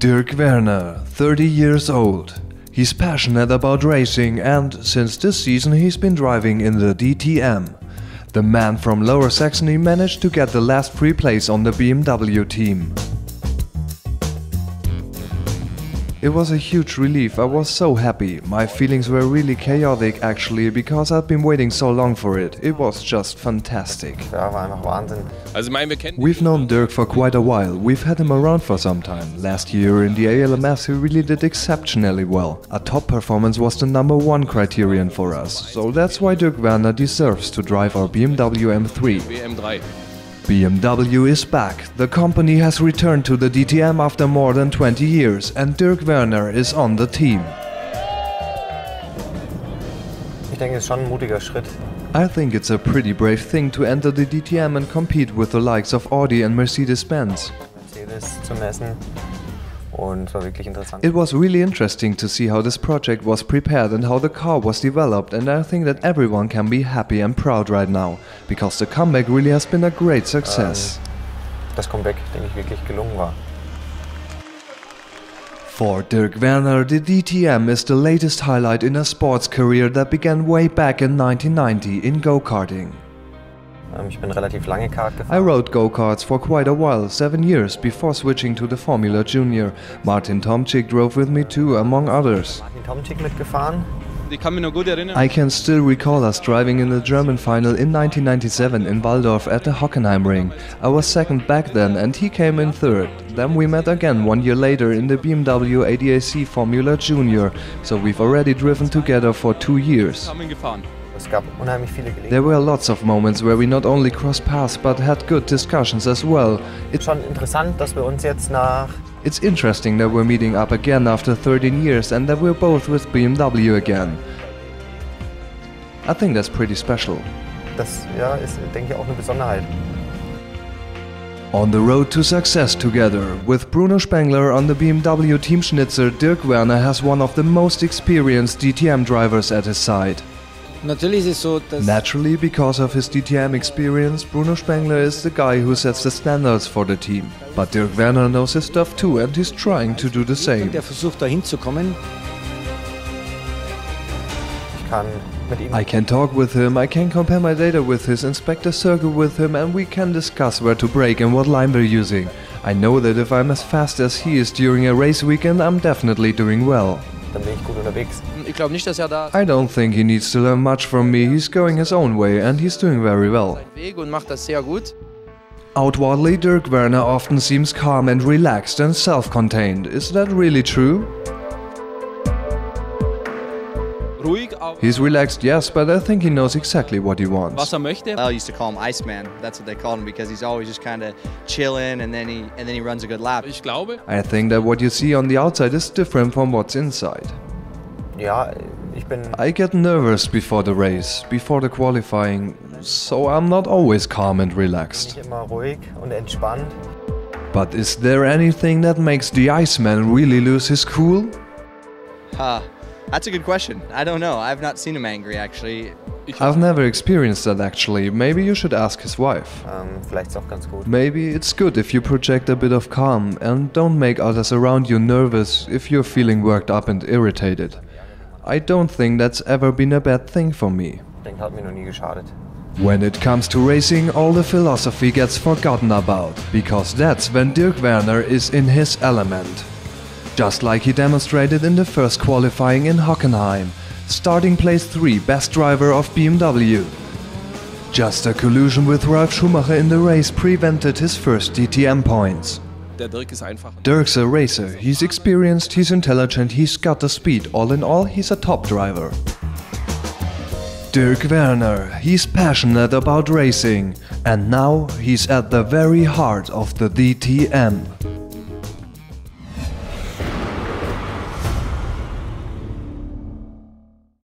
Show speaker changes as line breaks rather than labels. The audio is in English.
Dirk Werner, 30 years old. He's passionate about racing and since this season he's been driving in the DTM. The man from Lower Saxony managed to get the last free place on the BMW team. It was a huge relief, I was so happy. My feelings were really chaotic actually, because I've been waiting so long for it. It was just fantastic.
Ja, war einfach Wahnsinn.
Also ich meine, wir kennen
We've known Dirk for quite a while, we've had him around for some time. Last year in the ALMS he really did exceptionally well. A top performance was the number one criterion for us, so that's why Dirk Werner deserves to drive our BMW M3.
WM3.
BMW is back. The company has returned to the DTM after more than 20 years and Dirk Werner is on the team.
Ich denke, es ist schon ein mutiger Schritt.
I think it's a pretty brave thing to enter the DTM and compete with the likes of Audi and Mercedes-Benz.
Mercedes
It was really interesting to see how this project was prepared and how the car was developed and I think that everyone can be happy and proud right now, because the comeback really has been a great success.
Ähm, das Comeback, denke ich, wirklich gelungen war.
For Dirk Werner, the DTM is the latest highlight in a sports career that began way back in 1990 in go-karting.
Ähm,
I
gefahren.
rode go-karts for quite a while, seven years before switching to the Formula Junior. Martin Tomczyk drove with me too, among others.
Martin Tomczyk mitgefahren.
Ich kann mich noch gut erinnern.
I can still recall us driving in the German final in 1997 in Waldorf at the Hockenheim ring. I was second back then and he came in third. Then we met again one year later in the BMW ADAC Formula Junior, so we've already driven together for two years.
Es gab unheimlich viele Gelegenheiten.
There were lots of moments where we not only crossed paths but had good discussions as well. It's,
Schon interessant, dass wir uns jetzt nach
it's interesting that we're meeting up again after 13 years and that we're both with BMW again. I think that's pretty special.
Das ja, ist, denke ich, auch eine Besonderheit.
On the road to success together, with Bruno Spengler on the BMW Team Schnitzer, Dirk Werner has one of the most experienced DTM drivers at his side.
Natürlich ist es so, dass
Naturally, because of his DTM experience, Bruno Spengler is the guy who sets the standards for the team. But Dirk Werner knows his stuff too and he's trying to do the same.
der versucht da hinzukommen.
Ich kann mit ihm
I can talk with him, I can compare my data with his, inspect the circle with him, and we can discuss where to brake and what line we're using. I know that if I'm as fast as he is during a race weekend, I'm definitely doing well.
Dann bin ich gut unterwegs.
Ich glaube nicht, dass er da
I don't think he needs to learn much from me, he's going his own way and he's doing very well.
Weg und macht das sehr gut.
Outwardly, Dirk Werner often seems calm and relaxed and self contained. Is that really true? He's relaxed, yes, but I think he knows exactly what he wants.
was er.
I used to call him Iceman. That's what they called him because he's always just kind of chilling, and then he and then he runs a good lap.
I think that what you see on the outside is different from what's inside.
Ja, ich bin
I get nervous before the race, before the qualifying, so I'm not always calm and relaxed.
nicht immer ruhig und entspannt.
But is there anything that makes the Iceman really lose his cool?
Huh. That's a good question. I don't know. I've not seen him angry actually.
I've never experienced that actually. Maybe you should ask his wife.
Ähm, vielleicht ist auch ganz gut.
Maybe it's good if you project a bit of calm and don't make others around you nervous if you're feeling worked up and irritated. I don't think that's ever been a bad thing for me.
Ich hat mir noch nie geschadet.
When it comes to racing, all the philosophy gets forgotten about, because that's when Dirk Werner is in his element. Just like he demonstrated in the first qualifying in Hockenheim, starting place 3 best driver of BMW. Just a collusion with Ralf Schumacher in the race prevented his first DTM points. Dirk's a racer, he's experienced, he's intelligent, he's got the speed. All in all, he's a top driver. Dirk Werner, he's passionate about racing, and now he's at the very heart of the DTM.